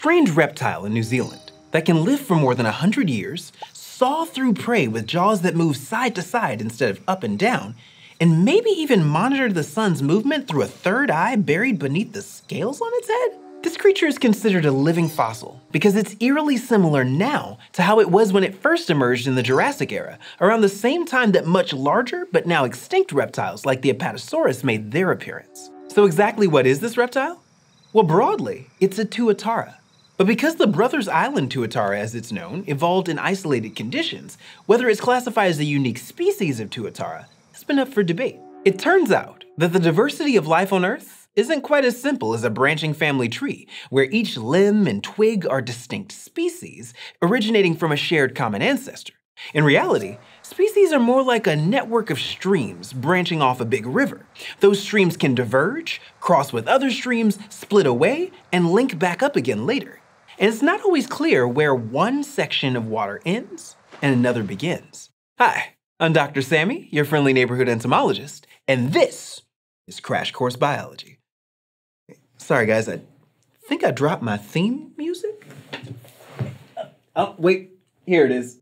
strange reptile in New Zealand that can live for more than 100 years, saw through prey with jaws that move side to side instead of up and down, and maybe even monitor the sun's movement through a third eye buried beneath the scales on its head? This creature is considered a living fossil because it's eerily similar now to how it was when it first emerged in the Jurassic era, around the same time that much larger but now extinct reptiles like the Apatosaurus made their appearance. So exactly what is this reptile? Well, broadly, it's a tuatara. But because the Brothers Island tuatara, as it's known, evolved in isolated conditions, whether it's classified as a unique species of tuatara has been up for debate. It turns out that the diversity of life on Earth isn't quite as simple as a branching family tree, where each limb and twig are distinct species, originating from a shared common ancestor. In reality, species are more like a network of streams branching off a big river. Those streams can diverge, cross with other streams, split away, and link back up again later. And it's not always clear where one section of water ends and another begins. Hi, I'm Dr. Sammy, your friendly neighborhood entomologist, and this is Crash Course Biology. Sorry, guys, I think I dropped my theme music. Oh, wait, here it is.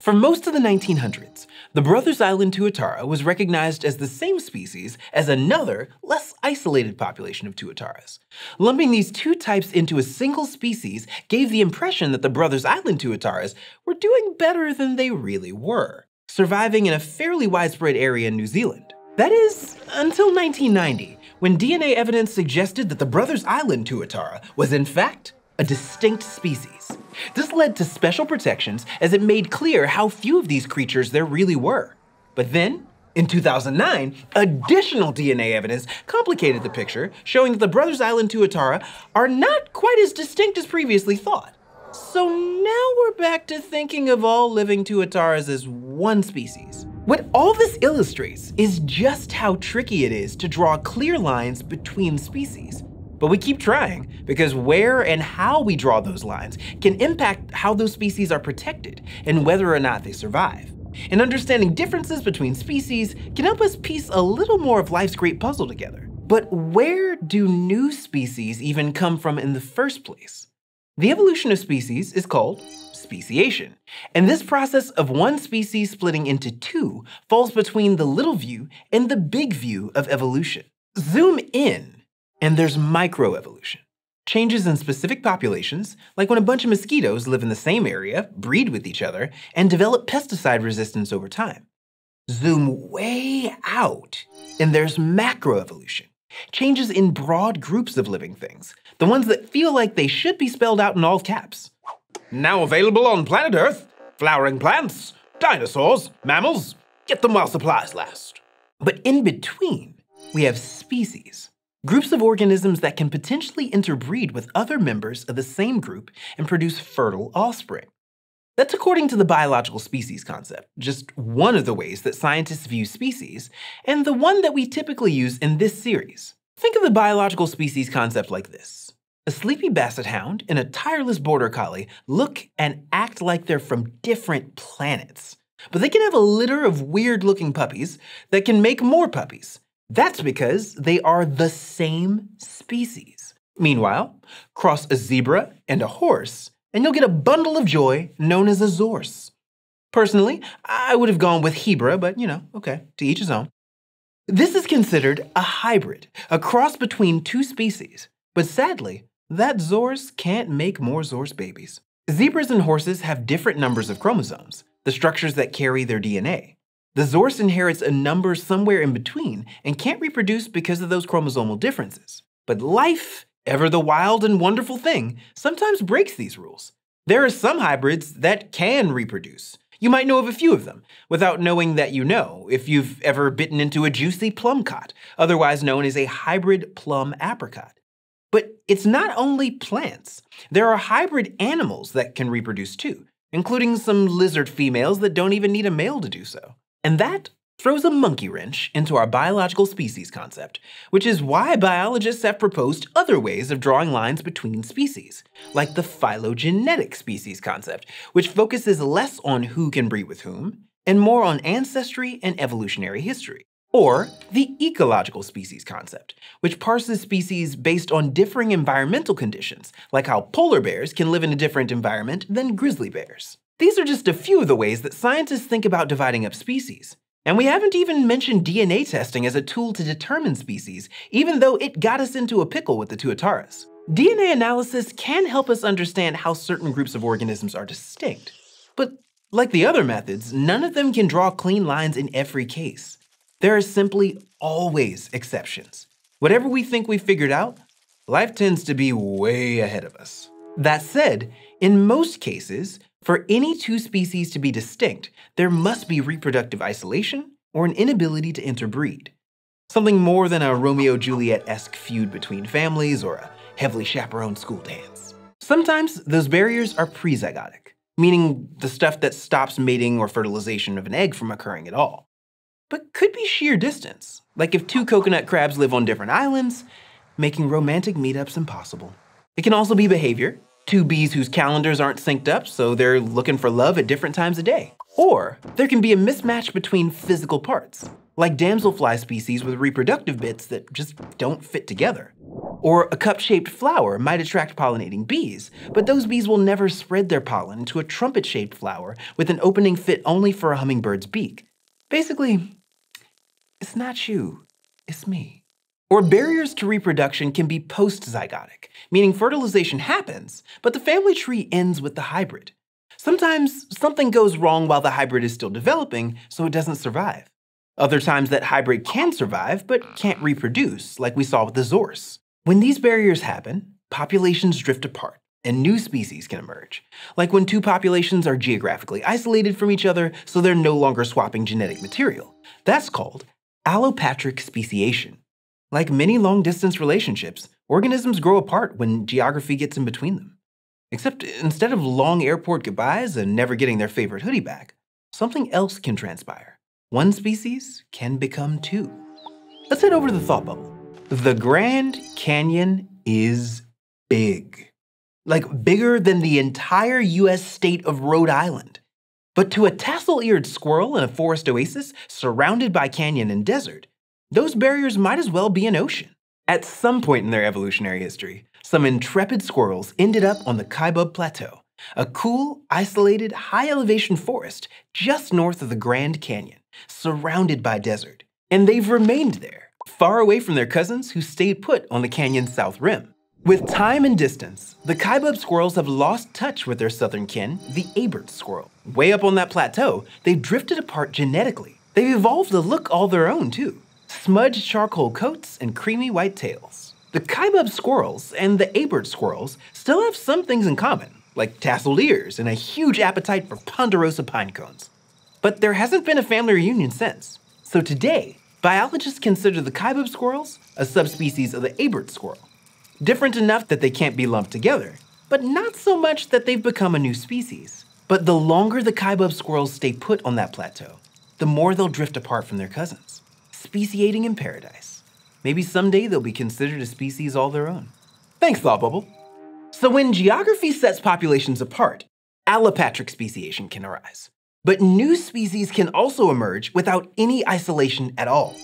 For most of the 1900s, the Brothers Island tuatara was recognized as the same species as another, less isolated population of tuataras. Lumping these two types into a single species gave the impression that the Brothers Island tuataras were doing better than they really were, surviving in a fairly widespread area in New Zealand. That is, until 1990, when DNA evidence suggested that the Brothers Island tuatara was in fact a distinct species. This led to special protections as it made clear how few of these creatures there really were. But then, in 2009, additional DNA evidence complicated the picture, showing that the Brothers Island tuatara are not quite as distinct as previously thought. So now we're back to thinking of all living tuataras as one species. What all this illustrates is just how tricky it is to draw clear lines between species. But we keep trying because where and how we draw those lines can impact how those species are protected and whether or not they survive. And understanding differences between species can help us piece a little more of life's great puzzle together. But where do new species even come from in the first place? The evolution of species is called speciation. And this process of one species splitting into two falls between the little view and the big view of evolution. Zoom in and there's microevolution. Changes in specific populations, like when a bunch of mosquitoes live in the same area, breed with each other, and develop pesticide resistance over time. Zoom way out, and there's macroevolution. Changes in broad groups of living things, the ones that feel like they should be spelled out in all caps. Now available on planet Earth flowering plants, dinosaurs, mammals, get them while supplies last. But in between, we have species. Groups of organisms that can potentially interbreed with other members of the same group and produce fertile offspring. That's according to the biological species concept, just one of the ways that scientists view species, and the one that we typically use in this series. Think of the biological species concept like this. A sleepy basset hound and a tireless border collie look and act like they're from different planets. But they can have a litter of weird looking puppies that can make more puppies, that's because they are the same species. Meanwhile, cross a zebra and a horse, and you'll get a bundle of joy known as a zorse. Personally, I would have gone with Hebra, but you know, okay, to each his own. This is considered a hybrid, a cross between two species. But sadly, that Zorse can't make more Zorse babies. Zebras and horses have different numbers of chromosomes, the structures that carry their DNA. The Zorse inherits a number somewhere in between and can't reproduce because of those chromosomal differences. But life, ever the wild and wonderful thing, sometimes breaks these rules. There are some hybrids that can reproduce. You might know of a few of them, without knowing that you know, if you've ever bitten into a juicy plumcot, otherwise known as a hybrid plum apricot. But it's not only plants. There are hybrid animals that can reproduce too, including some lizard females that don't even need a male to do so. And that throws a monkey wrench into our biological species concept, which is why biologists have proposed other ways of drawing lines between species, like the phylogenetic species concept, which focuses less on who can breed with whom and more on ancestry and evolutionary history. Or the ecological species concept, which parses species based on differing environmental conditions, like how polar bears can live in a different environment than grizzly bears. These are just a few of the ways that scientists think about dividing up species. And we haven't even mentioned DNA testing as a tool to determine species, even though it got us into a pickle with the Tuataras. DNA analysis can help us understand how certain groups of organisms are distinct. But like the other methods, none of them can draw clean lines in every case. There are simply always exceptions. Whatever we think we figured out, life tends to be way ahead of us. That said, in most cases, for any two species to be distinct, there must be reproductive isolation or an inability to interbreed. Something more than a Romeo Juliet esque feud between families or a heavily chaperoned school dance. Sometimes those barriers are prezygotic, meaning the stuff that stops mating or fertilization of an egg from occurring at all but could be sheer distance, like if two coconut crabs live on different islands, making romantic meetups impossible. It can also be behavior, two bees whose calendars aren't synced up, so they're looking for love at different times of day. Or there can be a mismatch between physical parts, like damselfly species with reproductive bits that just don't fit together. Or a cup-shaped flower might attract pollinating bees, but those bees will never spread their pollen into a trumpet-shaped flower with an opening fit only for a hummingbird's beak. Basically, it's not you, it's me. Or barriers to reproduction can be post-zygotic, meaning fertilization happens, but the family tree ends with the hybrid. Sometimes something goes wrong while the hybrid is still developing, so it doesn't survive. Other times that hybrid can survive, but can't reproduce, like we saw with the zorse. When these barriers happen, populations drift apart, and new species can emerge, like when two populations are geographically isolated from each other so they're no longer swapping genetic material. That's called Allopatric speciation. Like many long distance relationships, organisms grow apart when geography gets in between them. Except instead of long airport goodbyes and never getting their favorite hoodie back, something else can transpire. One species can become two. Let's head over to the thought bubble. The Grand Canyon is big. Like bigger than the entire US state of Rhode Island. But to a tassel-eared squirrel in a forest oasis surrounded by canyon and desert, those barriers might as well be an ocean. At some point in their evolutionary history, some intrepid squirrels ended up on the Kaibab Plateau, a cool, isolated, high-elevation forest just north of the Grand Canyon, surrounded by desert. And they've remained there, far away from their cousins who stayed put on the canyon's south rim. With time and distance, the Kaibab squirrels have lost touch with their southern kin, the Abert squirrel. Way up on that plateau, they've drifted apart genetically. They've evolved a look all their own, too. Smudged charcoal coats and creamy white tails. The Kaibab squirrels and the Abert squirrels still have some things in common, like tasseled ears and a huge appetite for ponderosa pine cones. But there hasn't been a family reunion since. So today, biologists consider the Kaibab squirrels a subspecies of the Abert squirrel different enough that they can't be lumped together, but not so much that they've become a new species. But the longer the Kaibab squirrels stay put on that plateau, the more they'll drift apart from their cousins, speciating in paradise. Maybe someday they'll be considered a species all their own. Thanks, Thought Bubble. So when geography sets populations apart, allopatric speciation can arise. But new species can also emerge without any isolation at all.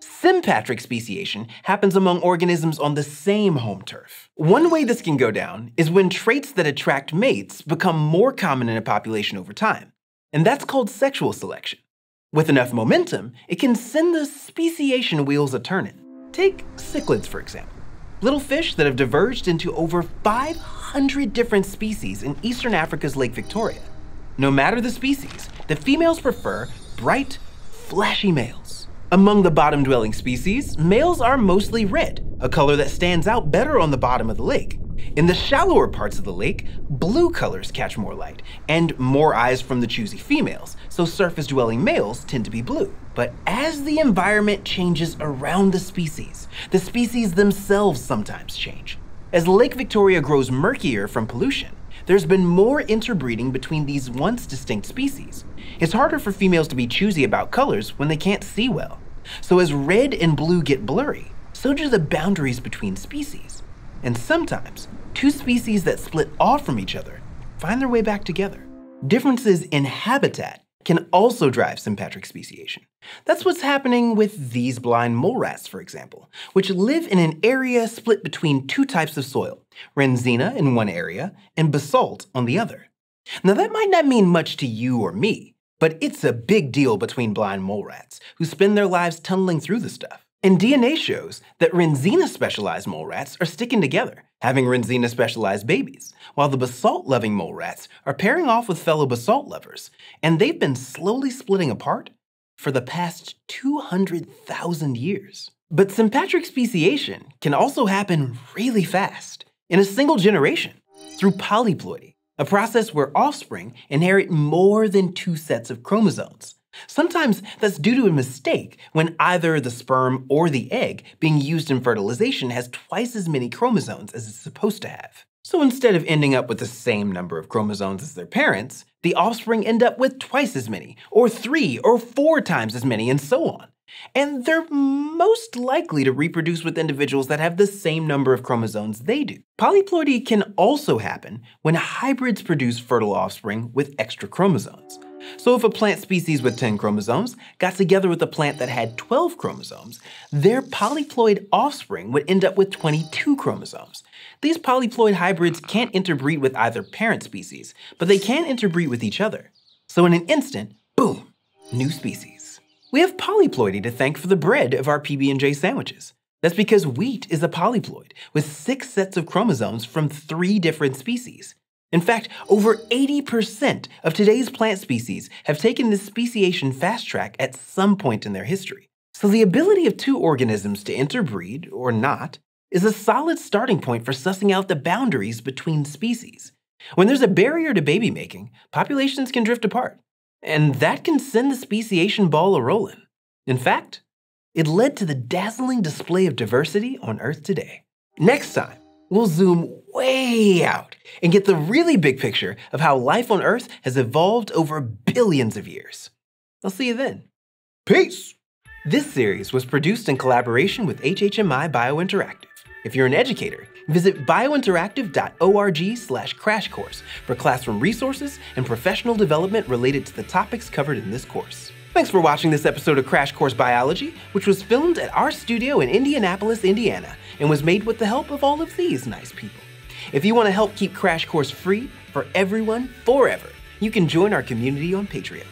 Sympatric speciation happens among organisms on the same home turf. One way this can go down is when traits that attract mates become more common in a population over time, and that's called sexual selection. With enough momentum, it can send the speciation wheels a turning. Take cichlids, for example. Little fish that have diverged into over 500 different species in eastern Africa's Lake Victoria. No matter the species, the females prefer bright, flashy males. Among the bottom-dwelling species, males are mostly red, a color that stands out better on the bottom of the lake. In the shallower parts of the lake, blue colors catch more light, and more eyes from the choosy females, so surface-dwelling males tend to be blue. But as the environment changes around the species, the species themselves sometimes change. As Lake Victoria grows murkier from pollution, there's been more interbreeding between these once distinct species, It's harder for females to be choosy about colors when they can't see well. So as red and blue get blurry, so do the boundaries between species. And sometimes, two species that split off from each other find their way back together. Differences in habitat can also drive sympatric speciation. That's what's happening with these blind mole rats, for example, which live in an area split between two types of soil, Rendzina in one area and basalt on the other. Now that might not mean much to you or me, but it's a big deal between blind mole rats, who spend their lives tunneling through the stuff. And DNA shows that Rendzina specialized mole rats are sticking together, having Rendzina specialized babies, while the basalt loving mole rats are pairing off with fellow basalt lovers, and they've been slowly splitting apart for the past 200,000 years. But sympatric speciation can also happen really fast, in a single generation, through polyploidy, a process where offspring inherit more than two sets of chromosomes. Sometimes that's due to a mistake when either the sperm or the egg being used in fertilization has twice as many chromosomes as it's supposed to have. So instead of ending up with the same number of chromosomes as their parents, the offspring end up with twice as many, or three or four times as many, and so on. And they're most likely to reproduce with individuals that have the same number of chromosomes they do. Polyploidy can also happen when hybrids produce fertile offspring with extra chromosomes. So if a plant species with 10 chromosomes got together with a plant that had 12 chromosomes, their polyploid offspring would end up with 22 chromosomes. These polyploid hybrids can't interbreed with either parent species, but they can interbreed with each other. So in an instant, boom, new species. We have polyploidy to thank for the bread of our PB&J sandwiches. That's because wheat is a polyploid with six sets of chromosomes from three different species. In fact, over 80% of today's plant species have taken this speciation fast track at some point in their history. So the ability of two organisms to interbreed, or not, is a solid starting point for sussing out the boundaries between species. When there's a barrier to baby making, populations can drift apart, and that can send the speciation ball a rolling. In fact, it led to the dazzling display of diversity on Earth today. Next time, we'll zoom way out and get the really big picture of how life on Earth has evolved over billions of years. I'll see you then. Peace! This series was produced in collaboration with HHMI Biointeractive. If you're an educator, visit biointeractive.org slash crash course for classroom resources and professional development related to the topics covered in this course. Thanks for watching this episode of Crash Course Biology, which was filmed at our studio in Indianapolis, Indiana, and was made with the help of all of these nice people. If you want to help keep Crash Course free for everyone forever, you can join our community on Patreon.